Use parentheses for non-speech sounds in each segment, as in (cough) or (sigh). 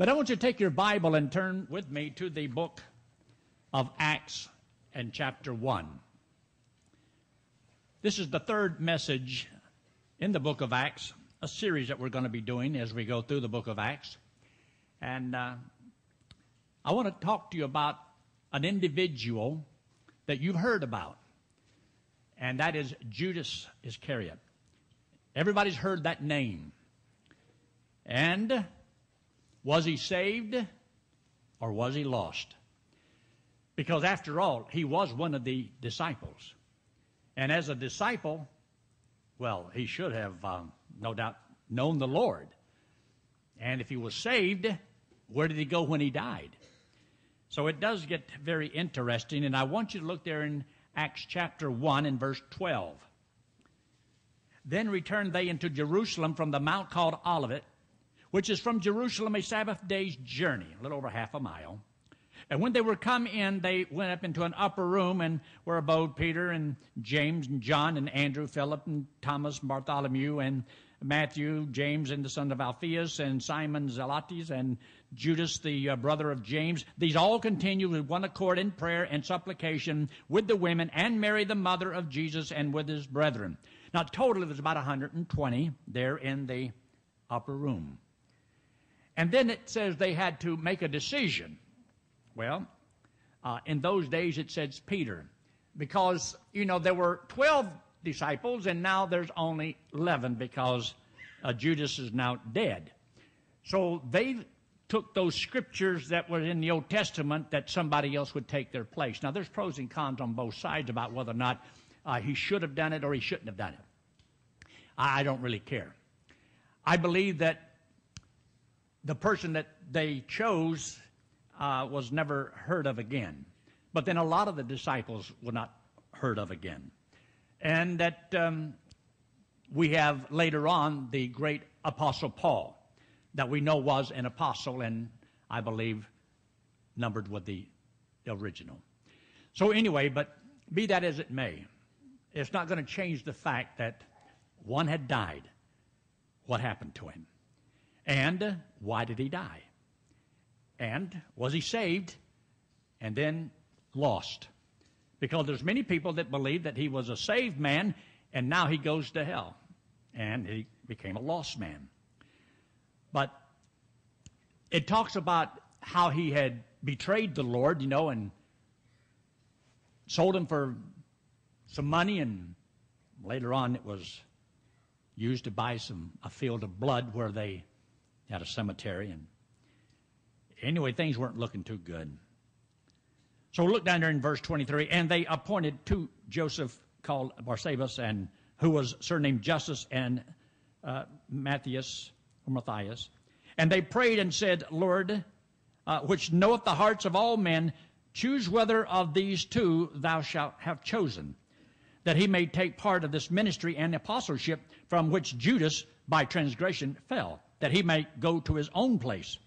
But I want you to take your Bible and turn with me to the book of Acts and chapter 1. This is the third message in the book of Acts, a series that we're going to be doing as we go through the book of Acts. And uh, I want to talk to you about an individual that you've heard about, and that is Judas Iscariot. Everybody's heard that name. And was he saved or was he lost? Because after all, he was one of the disciples. And as a disciple, well, he should have, um, no doubt, known the Lord. And if he was saved, where did he go when he died? So it does get very interesting, and I want you to look there in Acts chapter 1 and verse 12. Then returned they into Jerusalem from the mount called Olivet, which is from Jerusalem a Sabbath day's journey, a little over half a mile. And when they were come in, they went up into an upper room and where abode Peter and James and John and Andrew, Philip and Thomas, Bartholomew and Matthew, James and the son of Alphaeus and Simon Zelotes and Judas, the uh, brother of James. These all continued with one accord in prayer and supplication with the women and Mary, the mother of Jesus, and with his brethren. Now, total, it was about 120 there in the upper room. And then it says they had to make a decision. Well, uh, in those days it says Peter, because, you know, there were 12 disciples, and now there's only 11 because uh, Judas is now dead. So they took those scriptures that were in the Old Testament that somebody else would take their place. Now, there's pros and cons on both sides about whether or not uh, he should have done it or he shouldn't have done it. I, I don't really care. I believe that the person that they chose uh, was never heard of again. But then a lot of the disciples were not heard of again. And that um, we have later on the great Apostle Paul, that we know was an apostle and I believe numbered with the original. So, anyway, but be that as it may, it's not going to change the fact that one had died. What happened to him? And why did he die? And was he saved and then lost? Because there's many people that believe that he was a saved man and now he goes to hell and he became a lost man. But it talks about how he had betrayed the Lord, you know, and sold him for some money, and later on it was used to buy some a field of blood where they had a cemetery. And anyway, things weren't looking too good. So look down there in verse 23. And they appointed two Joseph called Barsabas, and who was surnamed Justus and uh, Matthias or Matthias. And they prayed and said, Lord, uh, which knoweth the hearts of all men, choose whether of these two thou shalt have chosen, that he may take part of this ministry and apostleship from which Judas by transgression fell that he might go to his own place.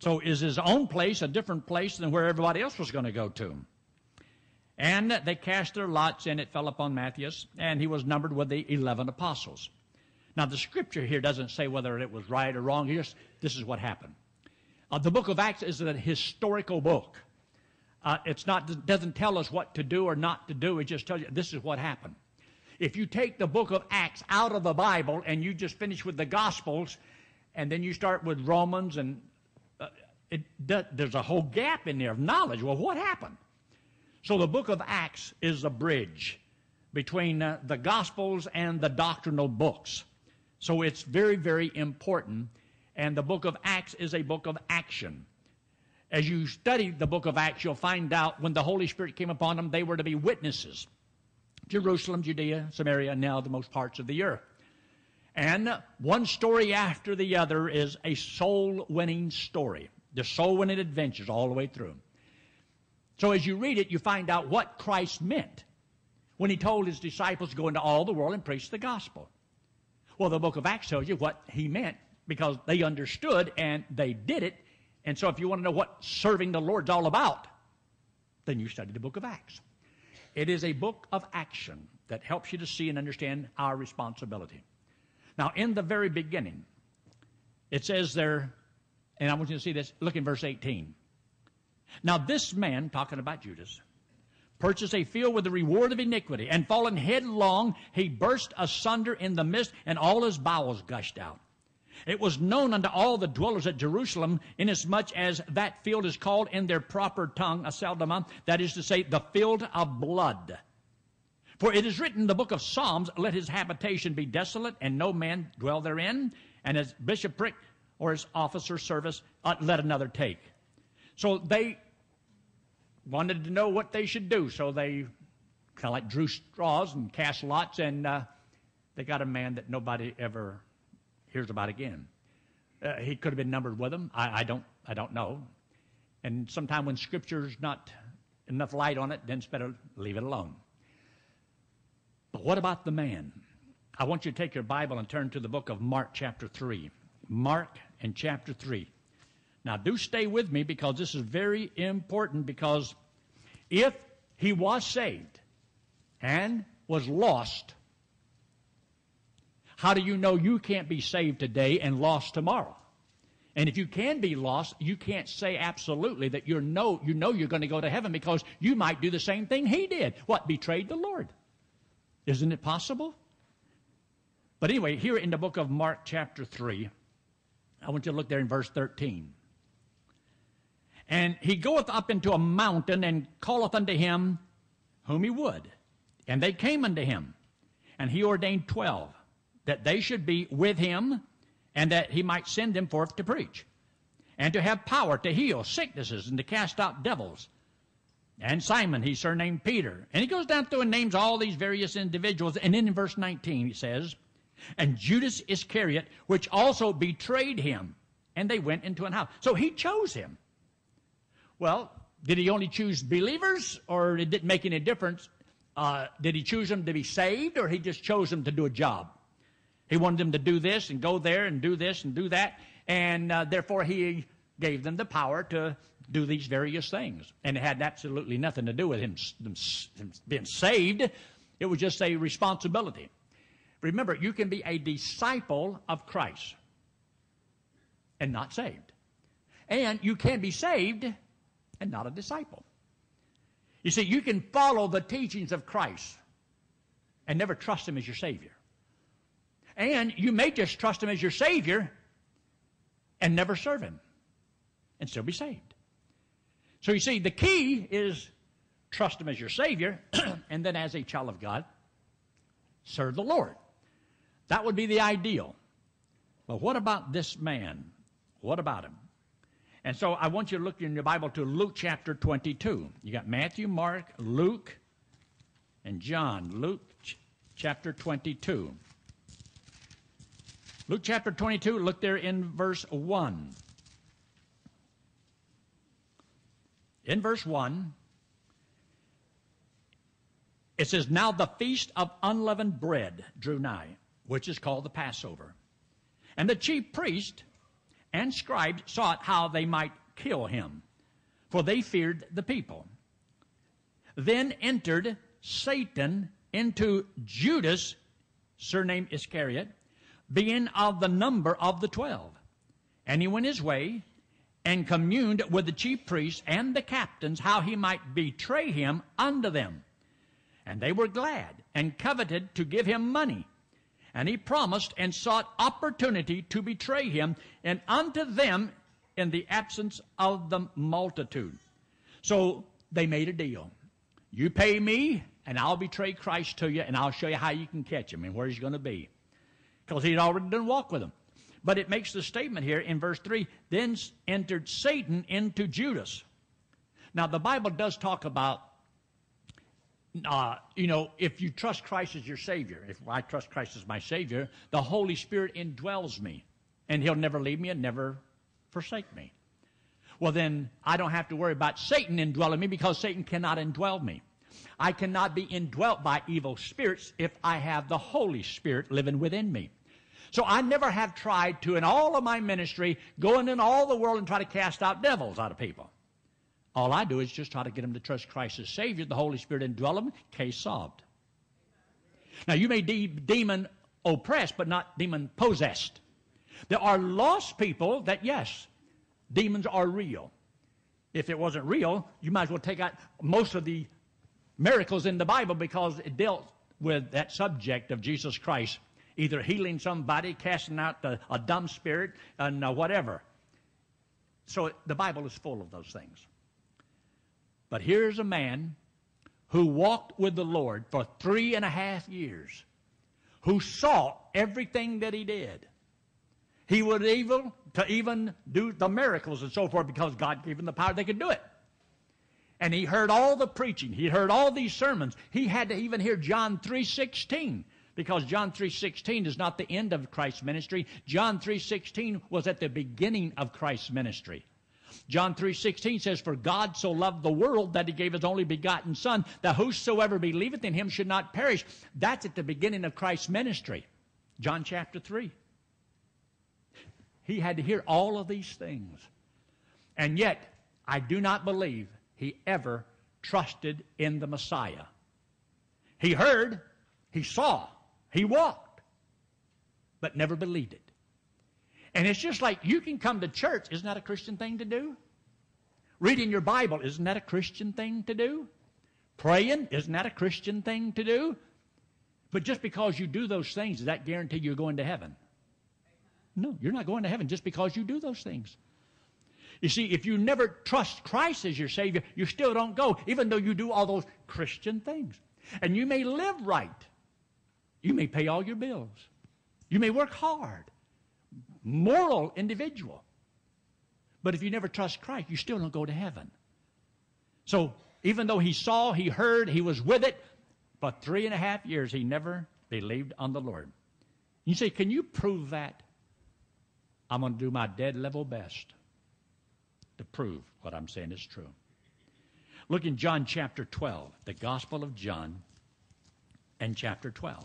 So is his own place a different place than where everybody else was going to go to? And they cast their lots, and it fell upon Matthias, and he was numbered with the eleven apostles. Now, the scripture here doesn't say whether it was right or wrong. Here's, this is what happened. Uh, the book of Acts is a historical book. Uh, it's not doesn't tell us what to do or not to do. It just tells you this is what happened. If you take the book of Acts out of the Bible and you just finish with the Gospels, and then you start with Romans, and uh, it, there's a whole gap in there of knowledge. Well, what happened? So the book of Acts is a bridge between uh, the Gospels and the doctrinal books. So it's very, very important. And the book of Acts is a book of action. As you study the book of Acts, you'll find out when the Holy Spirit came upon them, they were to be witnesses. Jerusalem, Judea, Samaria, and now the most parts of the earth. And one story after the other is a soul winning story. The soul winning adventures all the way through. So as you read it, you find out what Christ meant when he told his disciples to go into all the world and preach the gospel. Well, the book of Acts tells you what he meant because they understood and they did it. And so if you want to know what serving the Lord's all about, then you study the book of Acts. It is a book of action that helps you to see and understand our responsibility. Now, in the very beginning, it says there, And I want you to see this. Look in verse 18. Now, this man, talking about Judas, purchased a field with the reward of iniquity, and fallen headlong, he burst asunder in the midst, and all his bowels gushed out. It was known unto all the dwellers at Jerusalem, inasmuch as that field is called in their proper tongue, Aceldama, that is to say, the field of blood. For it is written in the book of Psalms, Let his habitation be desolate, and no man dwell therein, and his bishopric or his officer service uh, let another take. So they wanted to know what they should do, so they kind of like drew straws and cast lots, and uh, they got a man that nobody ever hears about again. Uh, he could have been numbered with them. I, I, don't. I don't know. And sometime when Scripture's not enough light on it, then it's better leave it alone. But what about the man? I want you to take your Bible and turn to the book of Mark, chapter 3. Mark and chapter 3. Now, do stay with me because this is very important because if he was saved and was lost, how do you know you can't be saved today and lost tomorrow? And if you can be lost, you can't say absolutely that you know you know you're going to go to heaven because you might do the same thing he did. What betrayed the Lord? Isn't it possible? But anyway, here in the book of Mark chapter 3, I want you to look there in verse 13. And he goeth up into a mountain and calleth unto him whom he would. And they came unto him. And he ordained twelve, that they should be with him, and that he might send them forth to preach, and to have power to heal sicknesses and to cast out devils. And Simon, he surnamed Peter. And he goes down through and names all these various individuals. And then in verse 19, he says, And Judas Iscariot, which also betrayed him. And they went into an house. So he chose him. Well, did he only choose believers, or it didn't make any difference? Uh, did he choose them to be saved, or he just chose them to do a job? He wanted them to do this and go there and do this and do that, and uh, therefore he gave them the power to do these various things. And it had absolutely nothing to do with him, him being saved, it was just a responsibility. Remember, you can be a disciple of Christ and not saved. And you can be saved and not a disciple. You see, you can follow the teachings of Christ and never trust Him as your Savior. And you may just trust Him as your Savior and never serve Him and still be saved. So you see, the key is trust Him as your Savior (clears throat) and then as a child of God, serve the Lord. That would be the ideal. But what about this man? What about him? And so I want you to look in your Bible to Luke chapter 22. You got Matthew, Mark, Luke, and John. Luke ch- chapter 22. Luke chapter 22, look there in verse 1. In verse 1, it says, Now the feast of unleavened bread drew nigh, which is called the Passover. And the chief priest and scribes sought how they might kill him, for they feared the people. Then entered Satan into Judas, surnamed Iscariot, being of the number of the twelve. And he went his way and communed with the chief priests and the captains how he might betray him unto them. And they were glad and coveted to give him money. And he promised and sought opportunity to betray him, and unto them in the absence of the multitude. So they made a deal. You pay me, and I'll betray Christ to you, and I'll show you how you can catch him and where he's going to be. Because he'd already done walk with them. But it makes the statement here in verse 3 then entered Satan into Judas. Now, the Bible does talk about uh, you know, if you trust Christ as your Savior, if I trust Christ as my Savior, the Holy Spirit indwells me, and He'll never leave me and never forsake me. Well, then I don't have to worry about Satan indwelling me because Satan cannot indwell me. I cannot be indwelt by evil spirits if I have the Holy Spirit living within me. So I never have tried to, in all of my ministry, go in all the world and try to cast out devils out of people. All I do is just try to get them to trust Christ as Savior, the Holy Spirit indwell them, case solved. Now, you may be demon oppressed, but not demon possessed. There are lost people that, yes, demons are real. If it wasn't real, you might as well take out most of the miracles in the Bible because it dealt with that subject of Jesus Christ, either healing somebody, casting out the, a dumb spirit, and uh, whatever. So the Bible is full of those things. But here's a man who walked with the Lord for three and a half years, who saw everything that he did. He was able to even do the miracles and so forth because God gave him the power they could do it. And he heard all the preaching. He heard all these sermons. He had to even hear John 3.16 because John 3.16 is not the end of Christ's ministry. John 3.16 was at the beginning of Christ's ministry. John 3.16 says, For God so loved the world that he gave his only begotten Son, that whosoever believeth in him should not perish. That's at the beginning of Christ's ministry. John chapter 3. He had to hear all of these things. And yet, I do not believe he ever trusted in the Messiah. He heard, he saw, he walked, but never believed it. And it's just like you can come to church. Isn't that a Christian thing to do? Reading your Bible, isn't that a Christian thing to do? Praying, isn't that a Christian thing to do? But just because you do those things, does that guarantee you're going to heaven? No, you're not going to heaven just because you do those things. You see, if you never trust Christ as your Savior, you still don't go, even though you do all those Christian things. And you may live right. You may pay all your bills. You may work hard moral individual. But if you never trust Christ, you still don't go to heaven. So even though he saw, he heard, he was with it, but three and a half years he never believed on the Lord. You say, can you prove that? I'm going to do my dead level best to prove what I'm saying is true. Look in John chapter 12, the Gospel of John, and chapter 12.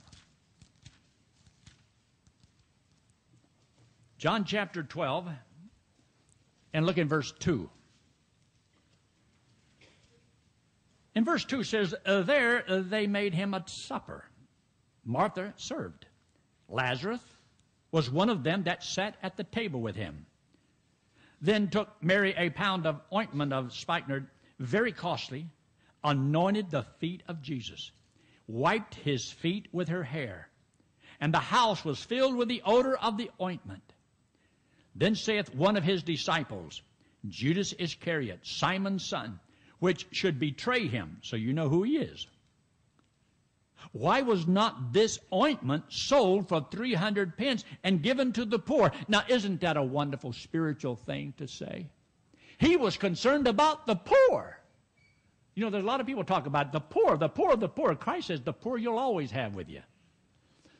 John chapter 12, and look in verse 2. In verse 2 says, uh, There uh, they made him a supper. Martha served. Lazarus was one of them that sat at the table with him. Then took Mary a pound of ointment of spikenard, very costly, anointed the feet of Jesus, wiped his feet with her hair, and the house was filled with the odor of the ointment. Then saith one of his disciples, Judas Iscariot, Simon's son, which should betray him. So you know who he is. Why was not this ointment sold for 300 pence and given to the poor? Now, isn't that a wonderful spiritual thing to say? He was concerned about the poor. You know, there's a lot of people talk about the poor, the poor, the poor. Christ says the poor you'll always have with you.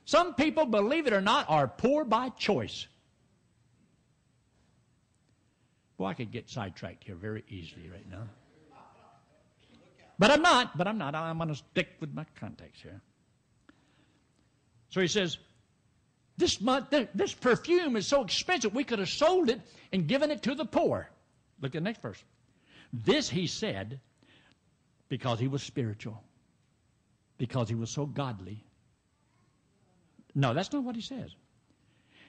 Some people, believe it or not, are poor by choice. Well, I could get sidetracked here very easily right now. But I'm not, but I'm not. I'm going to stick with my context here. So he says, this, month, this perfume is so expensive, we could have sold it and given it to the poor. Look at the next verse. This he said because he was spiritual, because he was so godly. No, that's not what he says.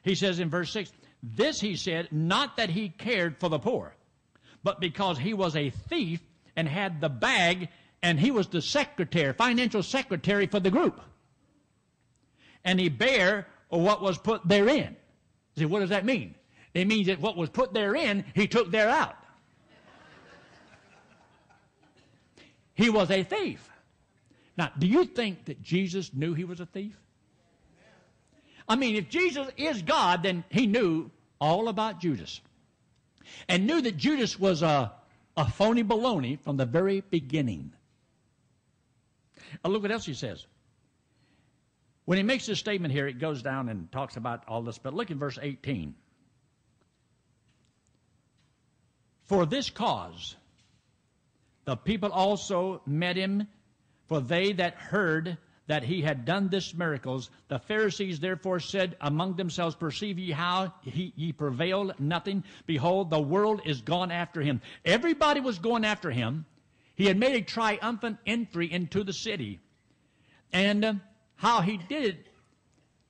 He says in verse 6 this he said, not that he cared for the poor, but because he was a thief and had the bag and he was the secretary, financial secretary for the group. And he bare what was put therein. See, what does that mean? It means that what was put therein, he took there out. he was a thief. Now, do you think that Jesus knew he was a thief? I mean, if Jesus is God, then he knew all about Judas and knew that Judas was a, a phony baloney from the very beginning. Now look what else he says. When he makes this statement here, it goes down and talks about all this, but look in verse 18. For this cause, the people also met him, for they that heard that he had done this miracles. The Pharisees therefore said among themselves, Perceive ye how he, ye prevail nothing? Behold, the world is gone after him. Everybody was going after him. He had made a triumphant entry into the city. And uh, how he did it,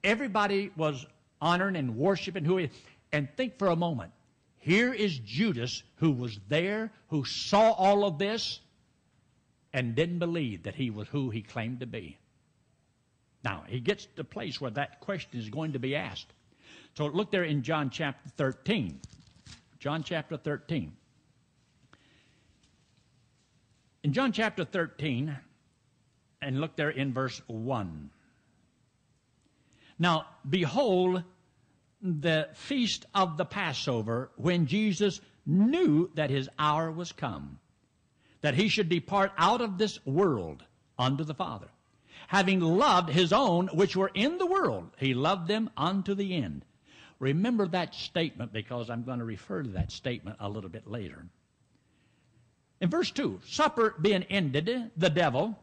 everybody was honoring and worshiping who he And think for a moment. here is Judas who was there, who saw all of this, and didn't believe that he was who he claimed to be. Now, he gets to the place where that question is going to be asked. So look there in John chapter 13. John chapter 13. In John chapter 13, and look there in verse 1. Now, behold, the feast of the Passover, when Jesus knew that his hour was come, that he should depart out of this world unto the Father. Having loved his own which were in the world, he loved them unto the end. Remember that statement because I'm going to refer to that statement a little bit later. In verse 2, supper being ended, the devil,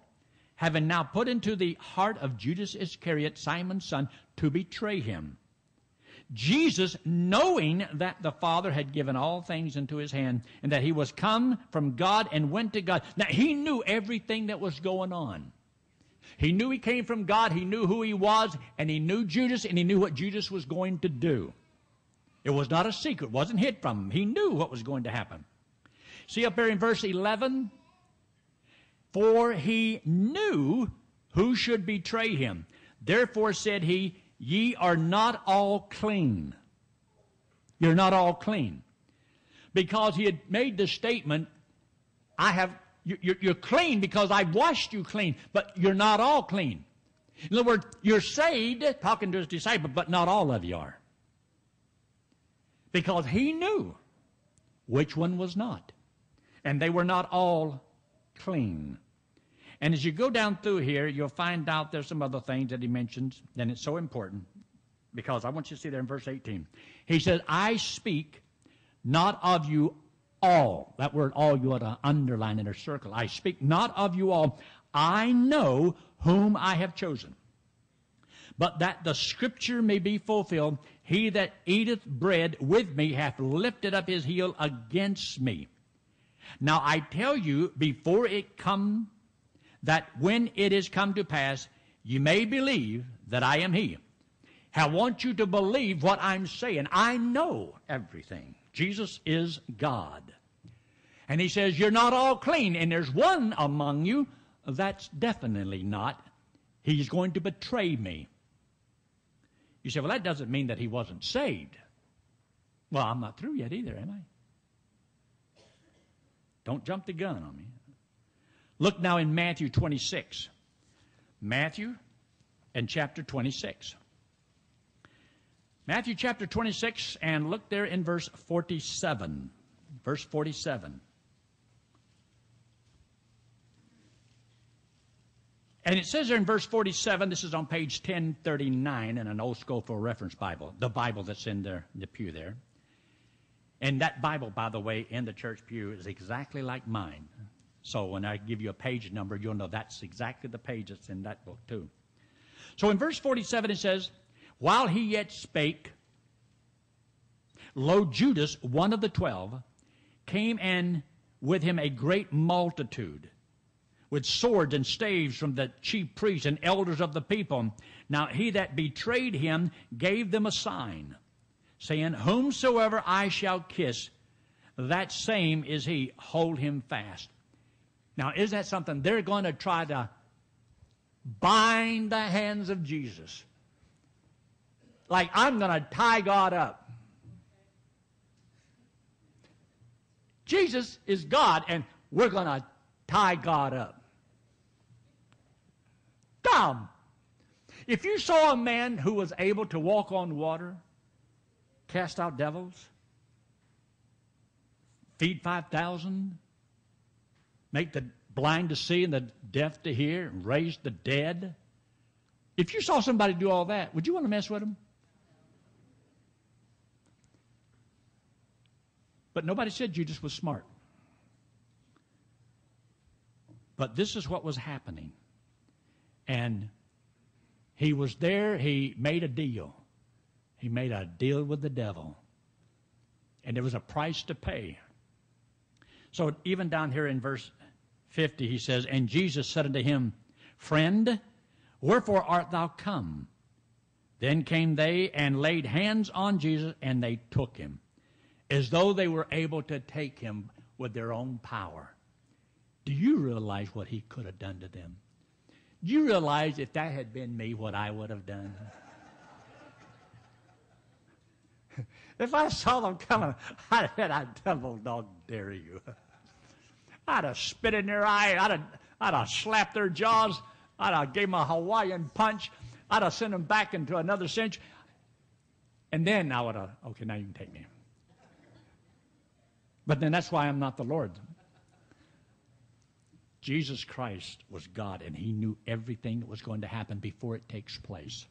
having now put into the heart of Judas Iscariot, Simon's son, to betray him. Jesus, knowing that the Father had given all things into his hand and that he was come from God and went to God. Now, he knew everything that was going on. He knew he came from God, he knew who he was, and he knew Judas, and he knew what Judas was going to do. It was not a secret, it wasn't hid from him. He knew what was going to happen. See up there in verse 11? For he knew who should betray him. Therefore said he, Ye are not all clean. You're not all clean. Because he had made the statement, I have, you're clean because I've washed you clean, but you're not all clean. In other words, you're saved, talking to his disciples, but not all of you are. Because he knew which one was not. And they were not all clean. And as you go down through here, you'll find out there's some other things that he mentions, and it's so important because I want you to see there in verse 18. He says, I speak not of you all. That word all you ought to underline in a circle. I speak not of you all. I know whom I have chosen. But that the scripture may be fulfilled, he that eateth bread with me hath lifted up his heel against me. Now I tell you, before it come that when it is come to pass, you may believe that I am He. I want you to believe what I'm saying. I know everything. Jesus is God. And He says, You're not all clean, and there's one among you that's definitely not. He's going to betray me. You say, Well, that doesn't mean that He wasn't saved. Well, I'm not through yet either, am I? Don't jump the gun on me. Look now in Matthew 26. Matthew and chapter 26. Matthew chapter 26, and look there in verse 47. Verse 47. And it says there in verse 47, this is on page 1039 in an old Scofield Reference Bible, the Bible that's in there, the pew there. And that Bible, by the way, in the church pew is exactly like mine. So when I give you a page number, you'll know that's exactly the page that's in that book, too. So in verse 47, it says, While he yet spake, lo, Judas, one of the twelve, came and with him a great multitude, with swords and staves from the chief priests and elders of the people. Now he that betrayed him gave them a sign, saying, Whomsoever I shall kiss, that same is he. Hold him fast. Now, is that something they're going to try to bind the hands of Jesus? Like, I'm going to tie God up. Jesus is God, and we're going to tie God up. Dumb. If you saw a man who was able to walk on water, cast out devils, feed 5,000, make the blind to see and the deaf to hear, and raise the dead. If you saw somebody do all that, would you want to mess with them? But nobody said Judas was smart. But this is what was happening. And he was there, he made a deal. He made a deal with the devil. And there was a price to pay. So even down here in verse 50, he says, And Jesus said unto him, Friend, wherefore art thou come? Then came they and laid hands on Jesus, and they took him. As though they were able to take him with their own power. Do you realize what he could have done to them? Do you realize if that had been me, what I would have done? (laughs) if I saw them coming, I'd have I'd double dog dare you. (laughs) I'd have spit in their eye. I'd have, I'd have slapped their jaws. I'd have gave them a Hawaiian punch. I'd have sent them back into another cinch. And then I would have, okay, now you can take me. But then that's why I'm not the Lord. Jesus Christ was God, and He knew everything that was going to happen before it takes place.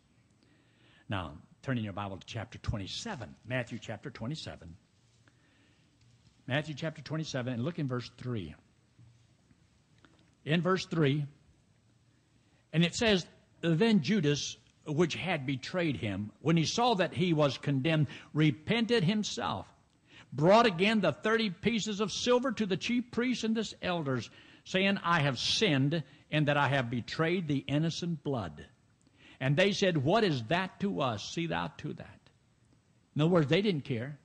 Now, turning your Bible to chapter 27, Matthew chapter 27. Matthew chapter 27, and look in verse 3. In verse 3, and it says, Then Judas, which had betrayed him, when he saw that he was condemned, repented himself, brought again the thirty pieces of silver to the chief priests and the elders, saying, I have sinned, and that I have betrayed the innocent blood. And they said, What is that to us? See thou to that. In other words, they didn't care.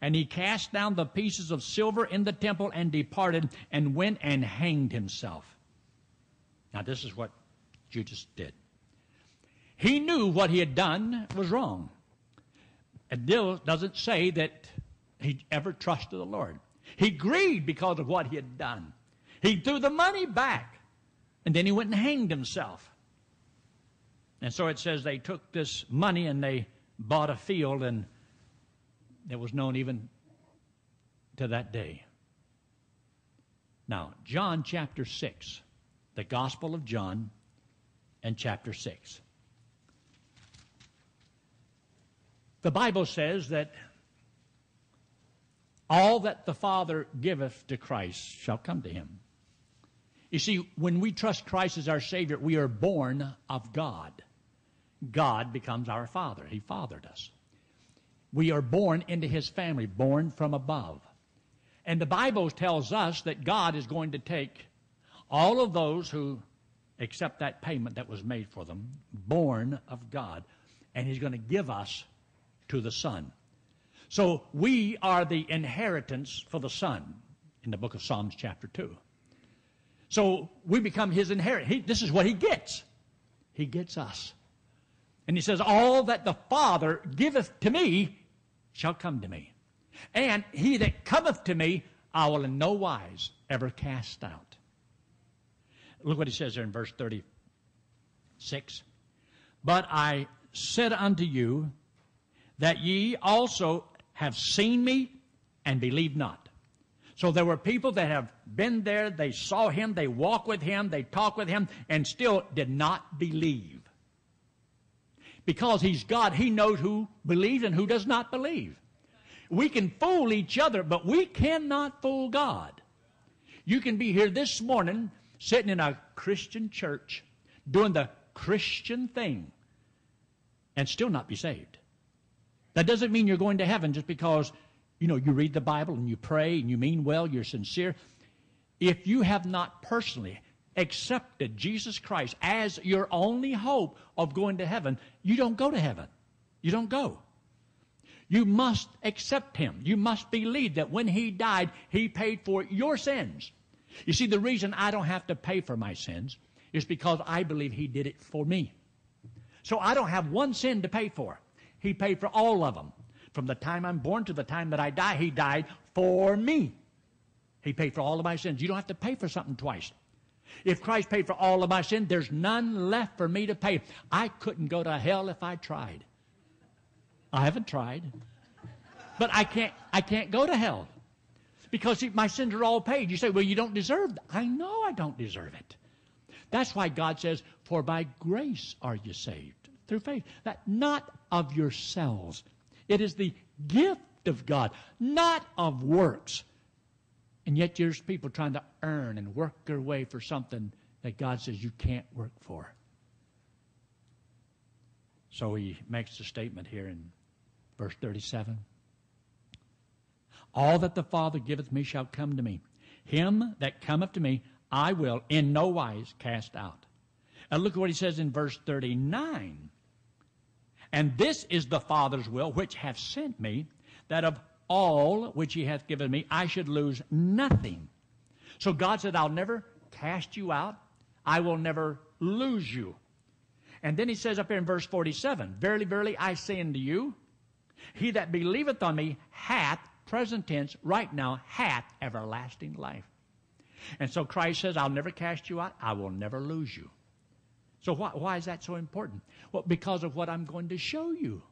And he cast down the pieces of silver in the temple and departed and went and hanged himself. Now, this is what Judas did. He knew what he had done was wrong. And it doesn't say that he ever trusted the Lord. He grieved because of what he had done. He threw the money back, and then he went and hanged himself. And so it says they took this money and they bought a field, and it was known even to that day. Now, John chapter 6, the Gospel of John, and chapter 6. The Bible says that all that the Father giveth to Christ shall come to him. You see, when we trust Christ as our Savior, we are born of God. God becomes our Father. He fathered us. We are born into His family, born from above. And the Bible tells us that God is going to take all of those who accept that payment that was made for them, born of God, and He's going to give us to the Son. So we are the inheritance for the Son in the book of Psalms, chapter 2. So we become his inheritance. this is what he gets. He gets us. And he says, All that the Father giveth to me shall come to me. And he that cometh to me, I will in no wise ever cast out. Look what he says there in verse 36. But I said unto you that ye also have seen me and believe not. So there were people that have been there, they saw him, they walk with him, they talk with him, and still did not believe. Because he's God, he knows who believes and who does not believe. We can fool each other, but we cannot fool God. You can be here this morning, sitting in a Christian church, doing the Christian thing, and still not be saved. That doesn't mean you're going to heaven just because you know, you read the Bible and you pray and you mean well, you're sincere. If you have not personally accepted Jesus Christ as your only hope of going to heaven, you don't go to heaven. You don't go. You must accept Him. You must believe that when He died, He paid for your sins. You see, the reason I don't have to pay for my sins is because I believe He did it for me. So I don't have one sin to pay for. He paid for all of them. From the time I'm born to the time that I die, He died for me. He paid for all of my sins. You don't have to pay for something twice. If Christ paid for all of my sin, there's none left for me to pay. I couldn't go to hell if I tried. I haven't tried. But I can't I can't go to hell. Because see, my sins are all paid. You say, well, you don't deserve that. I know I don't deserve it. That's why God says, For by grace are you saved. Through faith. That not of yourselves. It is the gift of God, not of works. And yet there's people trying to earn and work their way for something that God says you can't work for. So he makes the statement here in verse 37. All that the Father giveth me shall come to me. Him that cometh to me, I will in no wise cast out. And look at what he says in verse 39. And this is the Father's will which hath sent me, that of all which he hath given me, I should lose nothing. So God said, I'll never cast you out. I will never lose you. And then he says up here in verse 47, Verily, verily, I say unto you, he that believeth on me hath, present tense, right now, hath everlasting life. And so Christ says, I'll never cast you out. I will never lose you. So why, why is that so important? Well, because of what I'm going to show you.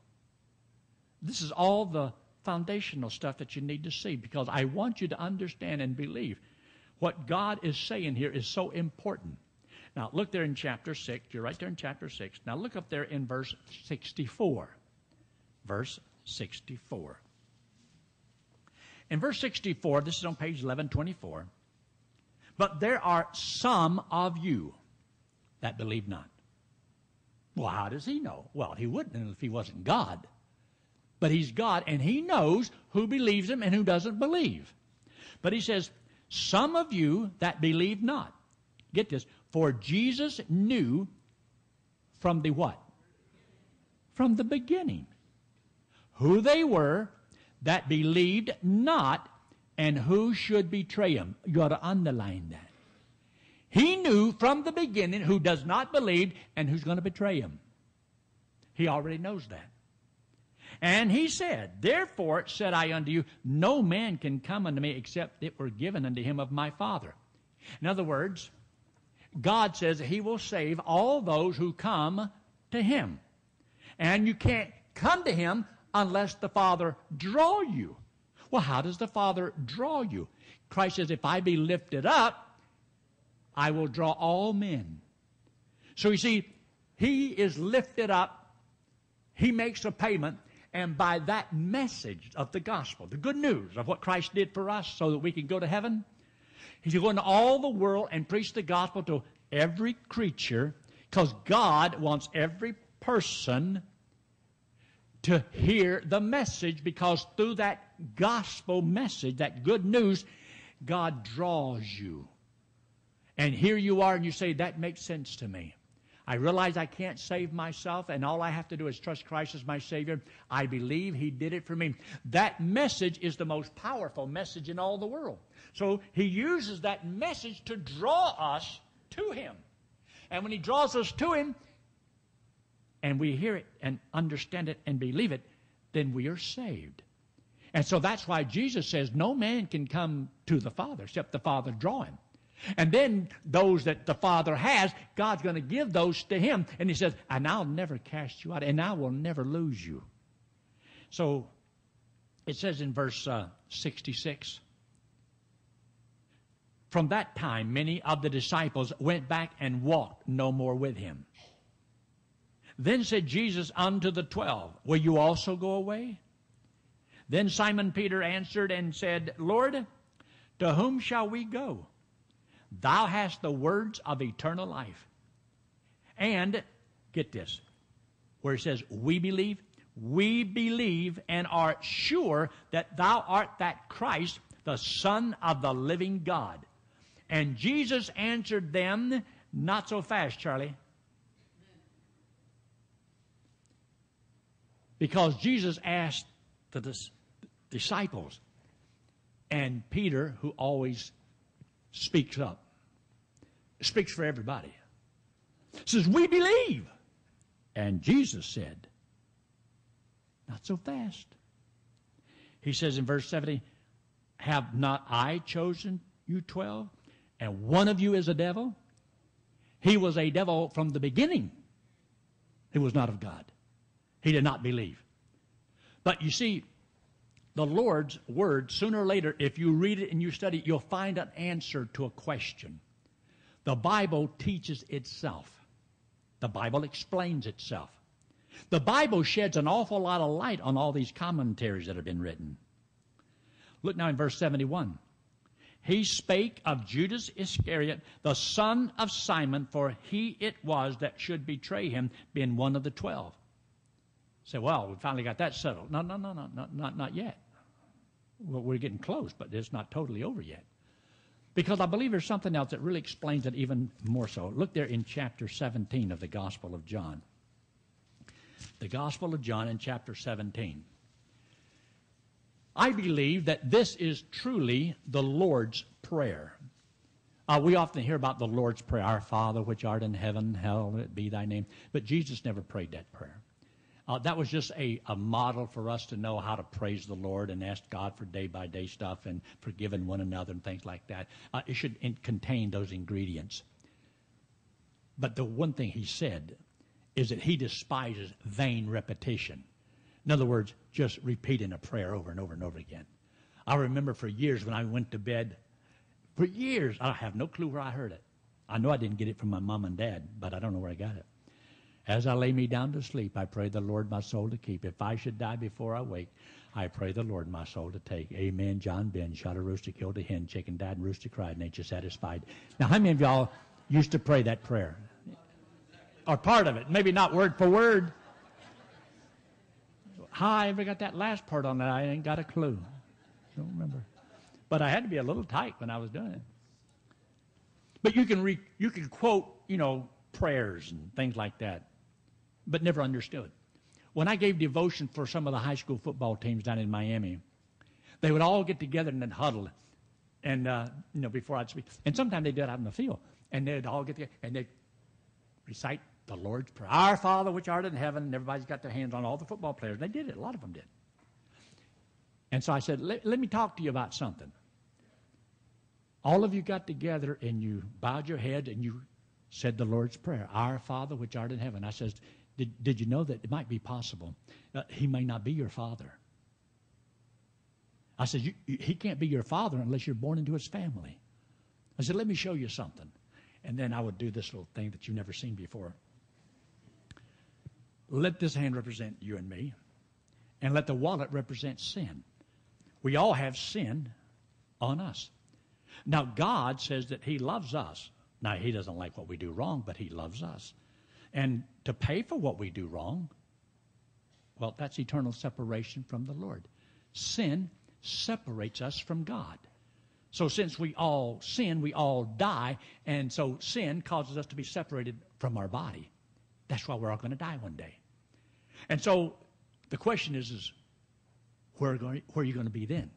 This is all the foundational stuff that you need to see because I want you to understand and believe what God is saying here is so important. Now, look there in chapter 6. You're right there in chapter 6. Now, look up there in verse 64. Verse 64. In verse 64, this is on page 1124. But there are some of you that believe not. Well, how does he know? Well, he wouldn't if he wasn't God. But he's God, and he knows who believes him and who doesn't believe. But he says, Some of you that believe not. Get this. For Jesus knew from the what? From the beginning. Who they were that believed not and who should betray him. You ought to underline that. He knew from the beginning who does not believe and who's going to betray him. He already knows that. And he said, Therefore said I unto you, no man can come unto me except it were given unto him of my Father. In other words, God says He will save all those who come to Him. And you can't come to Him unless the Father draw you. Well, how does the Father draw you? Christ says, If I be lifted up, I will draw all men. So you see, He is lifted up, He makes a payment, and by that message of the gospel, the good news of what Christ did for us so that we can go to heaven, He's going to all the world and preach the gospel to every creature because God wants every person to hear the message because through that gospel message, that good news, God draws you. And here you are, and you say, That makes sense to me. I realize I can't save myself, and all I have to do is trust Christ as my Savior. I believe He did it for me. That message is the most powerful message in all the world. So He uses that message to draw us to Him. And when He draws us to Him, and we hear it and understand it and believe it, then we are saved. And so that's why Jesus says, No man can come to the Father except the Father draw him. And then those that the Father has, God's going to give those to him. And he says, And I'll never cast you out, and I will never lose you. So it says in verse uh, 66 From that time, many of the disciples went back and walked no more with him. Then said Jesus unto the twelve, Will you also go away? Then Simon Peter answered and said, Lord, to whom shall we go? Thou hast the words of eternal life. And, get this, where it says, We believe, we believe and are sure that thou art that Christ, the Son of the living God. And Jesus answered them, Not so fast, Charlie. Because Jesus asked the dis- disciples, and Peter, who always speaks up, speaks for everybody, says, We believe. And Jesus said, Not so fast. He says in verse 70, Have not I chosen you twelve? And one of you is a devil? He was a devil from the beginning. He was not of God. He did not believe. But you see, the Lord's Word, sooner or later, if you read it and you study it, you'll find an answer to a question. The Bible teaches itself, the Bible explains itself. The Bible sheds an awful lot of light on all these commentaries that have been written. Look now in verse 71. He spake of Judas Iscariot, the son of Simon, for he it was that should betray him, being one of the twelve. Say, well, we finally got that settled. No, no, no, no, not, not, not yet. Well, we're getting close, but it's not totally over yet. Because I believe there's something else that really explains it even more so. Look there in chapter 17 of the Gospel of John. The Gospel of John in chapter 17. I believe that this is truly the Lord's Prayer. Uh, we often hear about the Lord's Prayer, Our Father which art in heaven, hallowed be thy name. But Jesus never prayed that prayer. Uh, that was just a, a model for us to know how to praise the Lord and ask God for day by day stuff and forgiving one another and things like that. Uh, it should in, contain those ingredients. But the one thing he said is that he despises vain repetition. In other words, just repeating a prayer over and over and over again. I remember for years when I went to bed, for years, I have no clue where I heard it. I know I didn't get it from my mom and dad, but I don't know where I got it. As I lay me down to sleep, I pray the Lord my soul to keep. If I should die before I wake, I pray the Lord my soul to take. Amen. John Ben shot a rooster, killed a hen, chicken died, and rooster cried, nature satisfied. Now, how many of y'all used to pray that prayer? Or part of it, maybe not word for word. How I ever got that last part on that, I ain't got a clue. Don't remember. But I had to be a little tight when I was doing it. But you can re, you can quote, you know, prayers and things like that, but never understood. When I gave devotion for some of the high school football teams down in Miami, they would all get together and then huddle, and uh, you know before I'd speak. And sometimes they did it out in the field, and they'd all get together and they'd recite the Lord's Prayer, Our Father which art in heaven. And everybody's got their hands on all the football players. They did it. A lot of them did. And so I said, let, let me talk to you about something all of you got together and you bowed your head and you said the Lord's Prayer, Our Father which art in heaven. I says, did, did you know that it might be possible? Uh, he may not be your father. I said, you, you, he can't be your father unless you're born into his family. I said, let me show you something. And then I would do this little thing that you've never seen before. Let this hand represent you and me, and let the wallet represent sin. We all have sin on us. Now, God says that He loves us. Now, He doesn't like what we do wrong, but He loves us. And to pay for what we do wrong, well, that's eternal separation from the Lord. Sin separates us from God. So, since we all sin, we all die, and so sin causes us to be separated from our body. That's why we're all going to die one day. And so, the question is, is where, are you going to be then?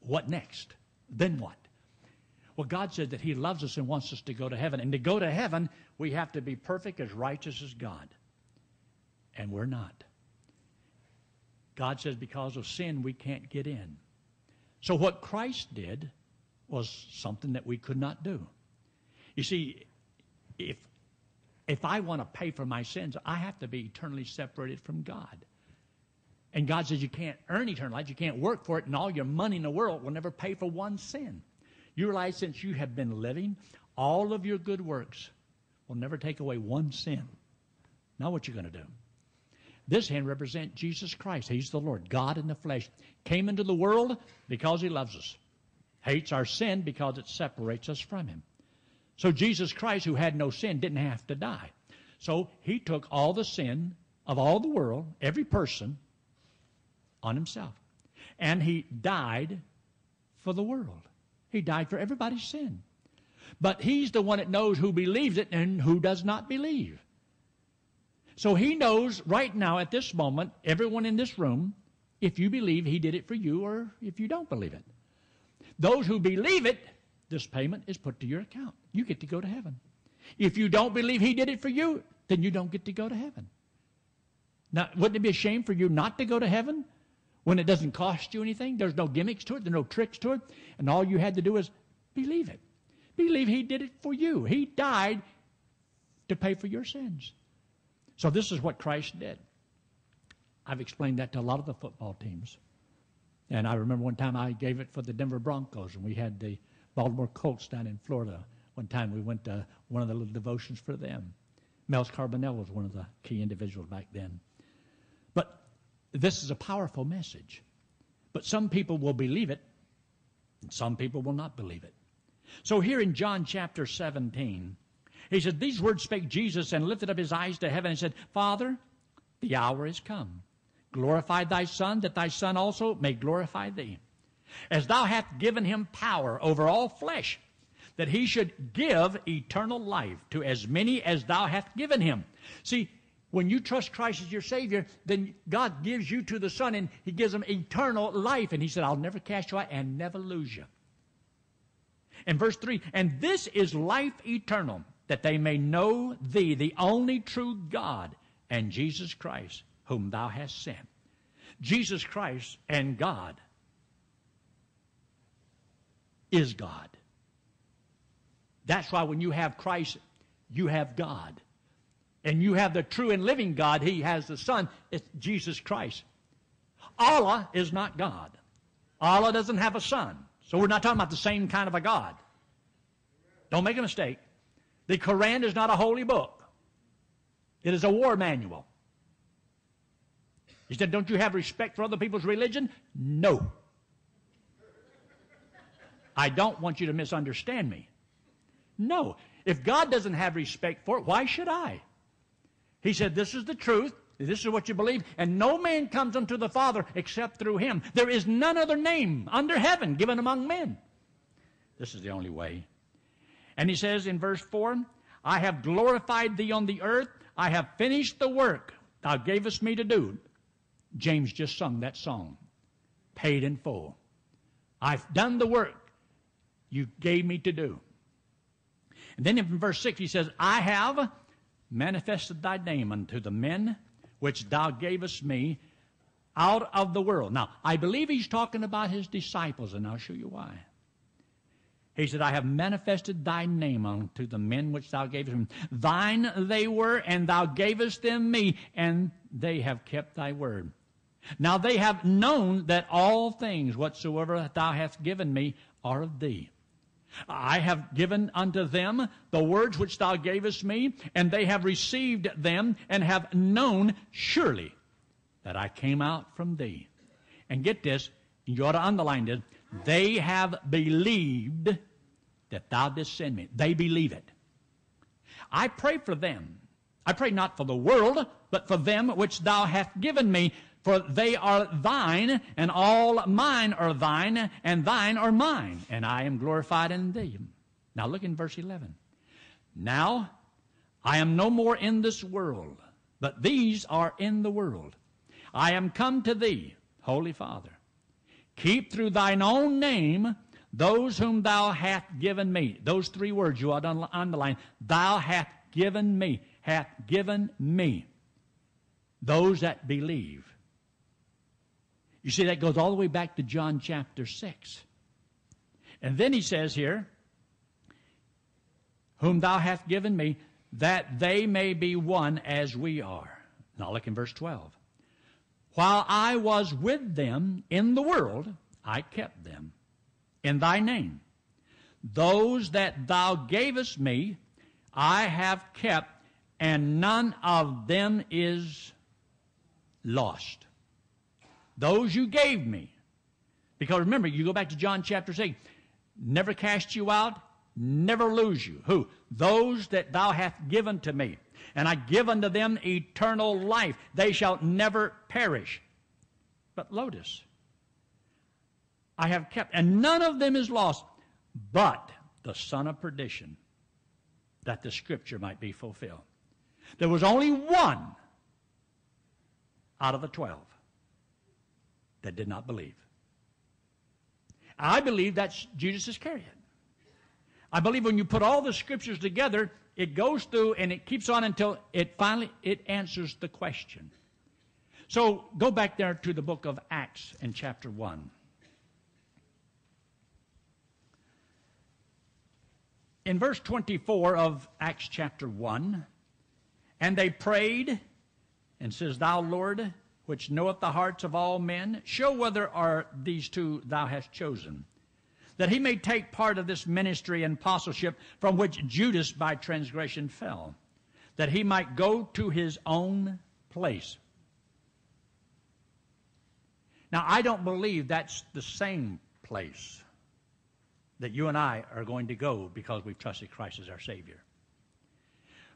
What next? Then what? Well, God said that He loves us and wants us to go to heaven. And to go to heaven, we have to be perfect, as righteous as God. And we're not. God says because of sin, we can't get in. So, what Christ did was something that we could not do. You see, if, if I want to pay for my sins, I have to be eternally separated from God. And God says you can't earn eternal life, you can't work for it, and all your money in the world will never pay for one sin. You realize since you have been living, all of your good works will never take away one sin. Now, what you're going to do? This hand represents Jesus Christ. He's the Lord, God in the flesh. Came into the world because He loves us. Hates our sin because it separates us from Him. So Jesus Christ, who had no sin, didn't have to die. So He took all the sin of all the world, every person, on Himself. And He died for the world. He died for everybody's sin. But He's the one that knows who believes it and who does not believe. So He knows right now, at this moment, everyone in this room, if you believe He did it for you or if you don't believe it. Those who believe it, this payment is put to your account. You get to go to heaven. If you don't believe He did it for you, then you don't get to go to heaven. Now, wouldn't it be a shame for you not to go to heaven when it doesn't cost you anything. There's no gimmicks to it, there's no tricks to it, and all you had to do is believe it. Believe He did it for you. He died to pay for your sins. So this is what Christ did. I've explained that to a lot of the football teams. And I remember one time I gave it for the Denver Broncos, and we had the Baltimore Colts down in Florida. One time we went to one of the little devotions for them. Mels Carbonell was one of the key individuals back then. This is a powerful message. But some people will believe it, and some people will not believe it. So here in John chapter 17, he said, These words spake Jesus and lifted up his eyes to heaven and said, Father, the hour is come. Glorify thy Son, that thy Son also may glorify thee. As thou hast given him power over all flesh, that he should give eternal life to as many as thou hast given him. See, When you trust Christ as your Savior, then God gives you to the Son and He gives them eternal life. And He said, I'll never cast you out and never lose you. In verse 3, and this is life eternal, that they may know Thee, the only true God, and Jesus Christ, whom Thou hast sent. Jesus Christ and God is God. That's why when you have Christ, you have God. And you have the true and living God. He has the Son. It's Jesus Christ. Allah is not God. Allah doesn't have a son. So we're not talking about the same kind of a God. Don't make a mistake. The Quran is not a holy book. It is a war manual. He said, Don't you have respect for other people's religion? No. I don't want you to misunderstand me. No. If God doesn't have respect for it, why should I? He said, This is the truth. This is what you believe. And no man comes unto the Father except through him. There is none other name under heaven given among men. This is the only way. And he says in verse 4 I have glorified thee on the earth. I have finished the work thou gavest me to do. James just sung that song, paid in full. I've done the work you gave me to do. And then in verse 6 he says, I have manifested thy name unto the men which thou gavest me out of the world. Now, I believe he's talking about his disciples, and I'll show you why. He said, I have manifested thy name unto the men which thou gavest me. Thine they were, and thou gavest them me, and they have kept thy word. Now they have known that all things whatsoever thou hast given me are of thee. I have given unto them the words which thou gavest me, and they have received them, and have known surely that I came out from thee. And get this, you ought to underline this. They have believed that thou didst send me. They believe it. I pray for them. I pray not for the world, but for them which thou hast given me, for they are thine, and all mine are thine, and thine are mine, and I am glorified in thee. Now look in verse 11. Now I am no more in this world, but these are in the world. I am come to thee, Holy Father. Keep through thine own name those whom thou hast given me. Those three words you ought to underline. Thou hast given me, hath given me. Those that believe. You see, that goes all the way back to John chapter 6. And then he says here, Whom thou hast given me, that they may be one as we are. Now look in verse 12. While I was with them in the world, I kept them in thy name. Those that thou gavest me, I have kept, and none of them is lost. Those you gave me. Because remember, you go back to John chapter 6, never cast you out, never lose you. Who? Those that thou hast given to me. And I give unto them eternal life. They shall never perish. But Lotus, I have kept, and none of them is lost, but the son of perdition, that the scripture might be fulfilled. There was only one out of the twelve that did not believe. I believe that's Judas Iscariot. I believe when you put all the scriptures together, it goes through and it keeps on until it finally it answers the question. So go back there to the book of Acts in chapter 1. In verse 24 of Acts chapter 1, and they prayed and says, Thou Lord, which knoweth the hearts of all men, show whether are these two thou hast chosen, that he may take part of this ministry and apostleship from which Judas by transgression fell, that he might go to his own place. Now, I don't believe that's the same place that you and I are going to go because we've trusted Christ as our Savior.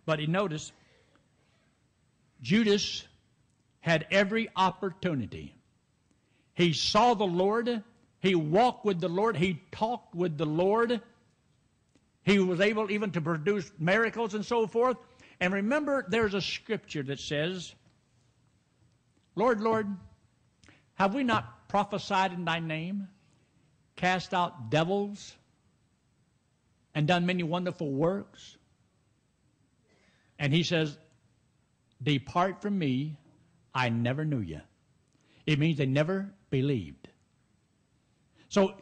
But he noticed Judas had every opportunity. He saw the Lord. He walked with the Lord. He talked with the Lord. He was able even to produce miracles and so forth. And remember, there's a scripture that says, Lord, Lord, have we not prophesied in thy name, cast out devils, and done many wonderful works? And he says, Depart from me, I never knew you. It means they never believed. So,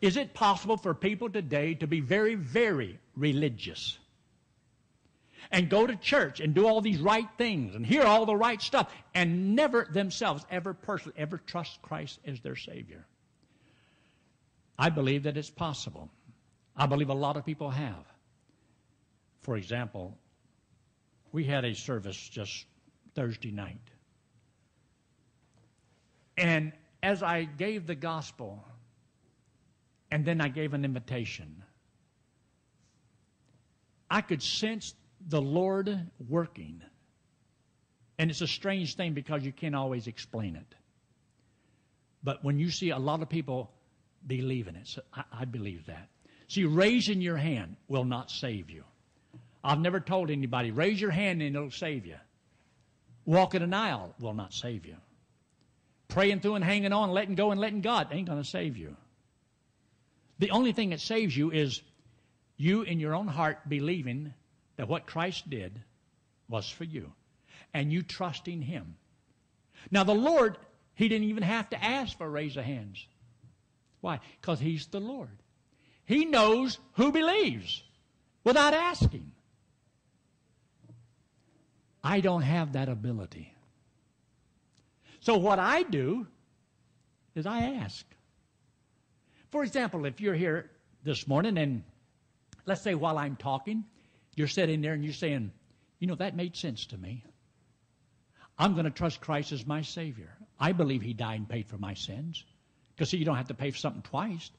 is it possible for people today to be very, very religious? and go to church and do all these right things and hear all the right stuff and never themselves ever personally ever trust Christ as their Savior. I believe that it's possible. I believe a lot of people have. For example, we had a service just Thursday night. And as I gave the gospel, and then I gave an invitation, I could sense the Lord working. And it's a strange thing because you can't always explain it. But when you see a lot of people believe in it, so I, I believe that. See, raising your hand will not save you. I've never told anybody, raise your hand and it'll save you. Walking an aisle will not save you. Praying through and hanging on, letting go and letting God ain't going to save you. The only thing that saves you is you in your own heart believing that what Christ did was for you, and you trusting Him. Now, the Lord, He didn't even have to ask for a raise of hands. Why? Because He's the Lord. He knows who believes without asking. I don't have that ability. So, what I do is I ask. For example, if you're here this morning and let's say while I'm talking, you're sitting there and you're saying, you know, that made sense to me. I'm going to trust Christ as my Savior. I believe He died and paid for my sins. Because, see, you don't have to pay for something twice.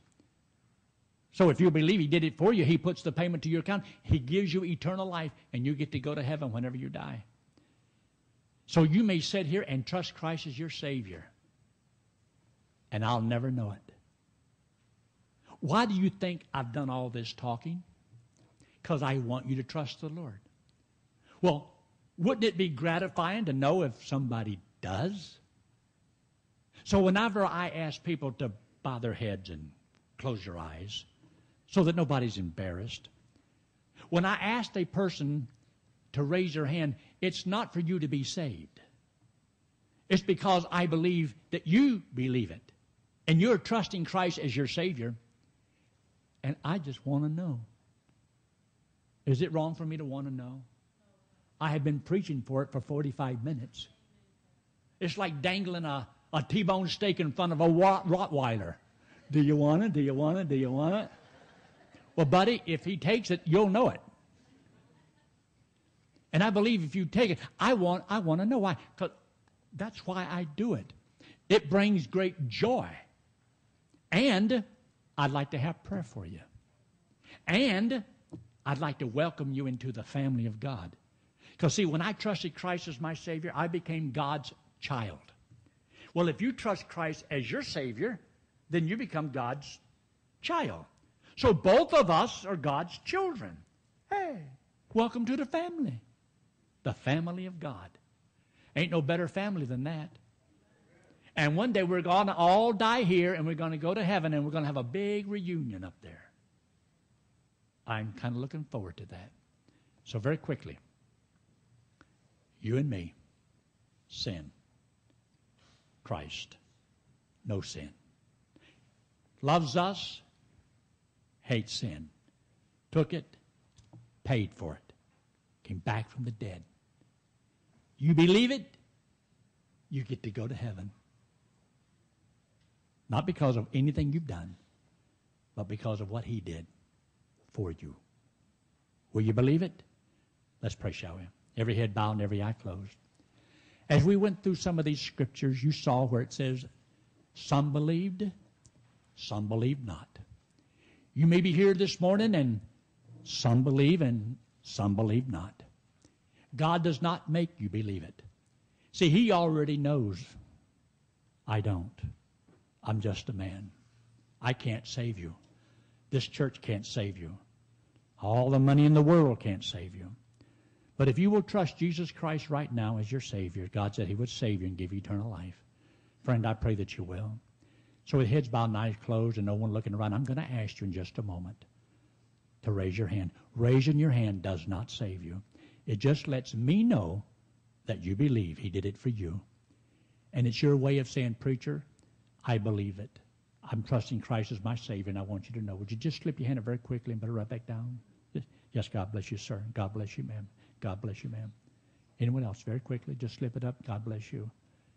So if you believe He did it for you, He puts the payment to your account. He gives you eternal life, and you get to go to heaven whenever you die. So you may sit here and trust Christ as your Savior, and I'll never know it. Why do you think I've done all this talking? because I want you to trust the Lord. Well, wouldn't it be gratifying to know if somebody does? So whenever I ask people to bow their heads and close your eyes so that nobody's embarrassed, when I ask a person to raise their hand, it's not for you to be saved. It's because I believe that you believe it. And you're trusting Christ as your Savior. And I just want to know is it wrong for me to want to know? I have been preaching for it for 45 minutes. It's like dangling a, a T-bone steak in front of a Rottweiler. Do you want it? Do you want it? Do you want it? Well, buddy, if he takes it, you'll know it. And I believe if you take it, I want, I want to know why. Because that's why I do it. It brings great joy. And I'd like to have prayer for you. And I'd like to welcome you into the family of God. Because, see, when I trusted Christ as my Savior, I became God's child. Well, if you trust Christ as your Savior, then you become God's child. So both of us are God's children. Hey, welcome to the family. The family of God. Ain't no better family than that. And one day we're going to all die here and we're going to go to heaven and we're going to have a big reunion up there. I'm kind of looking forward to that. So, very quickly, you and me, sin. Christ, no sin. Loves us, hates sin. Took it, paid for it, came back from the dead. You believe it, you get to go to heaven. Not because of anything you've done, but because of what he did for you. Will you believe it? Let's pray, shall we? Every head bowed and every eye closed. As we went through some of these scriptures, you saw where it says, Some believed, some believed not. You may be here this morning and some believe and some believe not. God does not make you believe it. See, He already knows. I don't. I'm just a man. I can't save you. This church can't save you. All the money in the world can't save you. But if you will trust Jesus Christ right now as your Savior, God said He would save you and give you eternal life. Friend, I pray that you will. So with heads bowed and eyes closed and no one looking around, I'm going to ask you in just a moment to raise your hand. Raising your hand does not save you. It just lets me know that you believe He did it for you. And it's your way of saying, Preacher, I believe it. I'm trusting Christ as my Savior, and I want you to know. Would you just slip your hand up very quickly and put it right back down? Yes, God bless you, sir. God bless you, ma'am. God bless you, ma'am. Anyone else, very quickly, just slip it up. God bless you.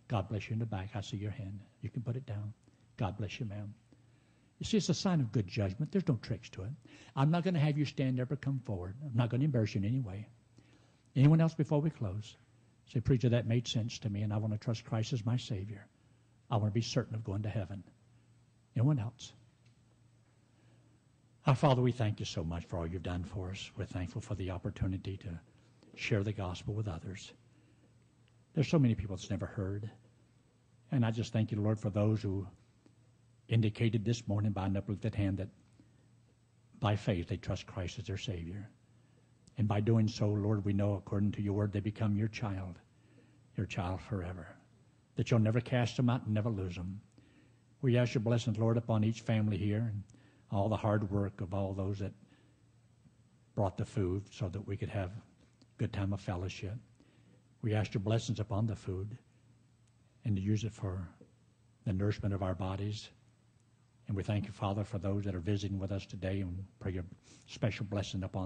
God bless you in the back. I see your hand. You can put it down. God bless you, ma'am. You see, it's a sign of good judgment. There's no tricks to it. I'm not going to have you stand up or come forward. I'm not going to embarrass you in any way. Anyone else before we close? Say, preacher, that made sense to me, and I want to trust Christ as my Savior. I want to be certain of going to heaven. Anyone else? Our Father, we thank you so much for all you've done for us. We're thankful for the opportunity to share the gospel with others. There's so many people that's never heard. And I just thank you, Lord, for those who indicated this morning by an uplifted hand that by faith they trust Christ as their Savior. And by doing so, Lord, we know according to your word they become your child, your child forever. That you'll never cast them out and never lose them. We ask your blessings, Lord, upon each family here and all the hard work of all those that brought the food so that we could have a good time of fellowship. We ask your blessings upon the food and to use it for the nourishment of our bodies. And we thank you, Father, for those that are visiting with us today and pray your special blessing upon